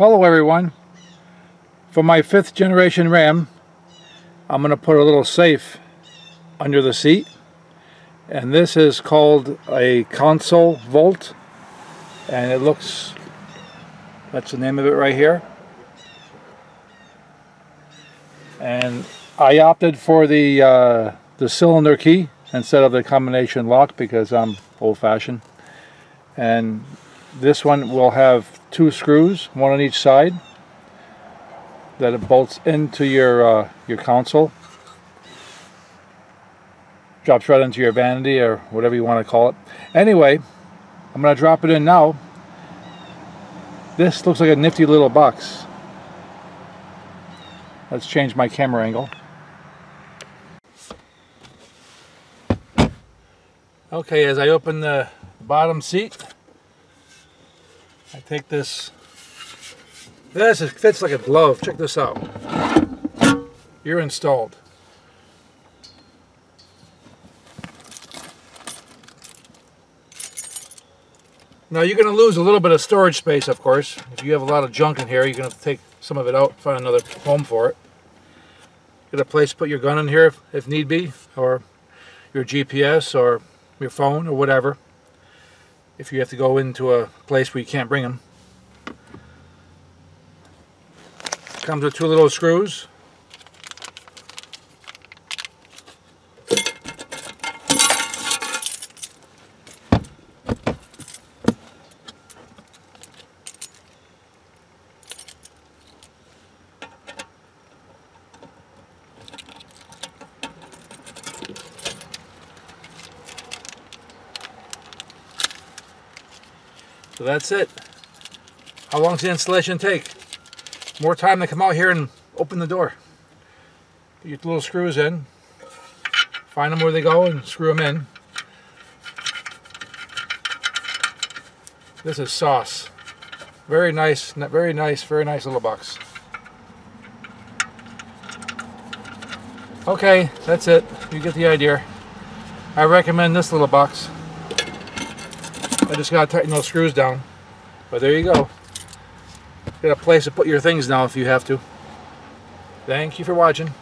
Hello everyone. For my fifth generation Ram, I'm going to put a little safe under the seat. And this is called a console vault. And it looks, that's the name of it right here. And I opted for the, uh, the cylinder key instead of the combination lock because I'm old-fashioned. And this one will have two screws, one on each side, that it bolts into your uh, your console. Drops right into your vanity or whatever you want to call it. Anyway, I'm going to drop it in now. This looks like a nifty little box. Let's change my camera angle. Okay, as I open the bottom seat, I take this. This is, fits like a glove. Check this out. You're installed. Now you're going to lose a little bit of storage space, of course. If you have a lot of junk in here, you're going to to take some of it out, find another home for it. Get a place to put your gun in here if, if need be, or your GPS, or your phone or whatever if you have to go into a place where you can't bring them. Comes with two little screws. So that's it. How long does the installation take? More time to come out here and open the door. Get your little screws in. Find them where they go and screw them in. This is sauce. Very nice, very nice, very nice little box. Okay, that's it. You get the idea. I recommend this little box. I just gotta tighten those screws down. But there you go. Got a place to put your things now if you have to. Thank you for watching.